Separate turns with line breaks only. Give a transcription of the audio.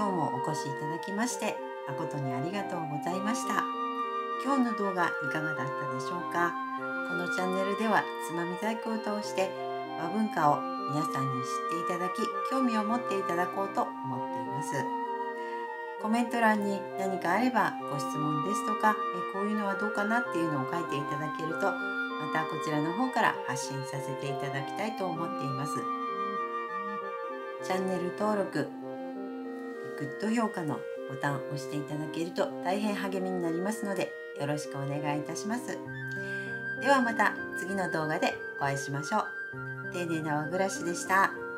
今日もお越しいただきまして誠にありがとうございました。今日の動画いかがだったでしょうか？このチャンネルではつまみ細工を通して和文化を皆さんに知っていただき興味を持っていただこうと思っています。コメント欄に何かあればご質問ですとかえこういうのはどうかなっていうのを書いていただけるとまたこちらの方から発信させていただきたいと思っています。チャンネル登録グッド評価のボタンを押していただけると大変励みになりますのでよろしくお願いいたしますではまた次の動画でお会いしましょう丁寧な和暮らしでした。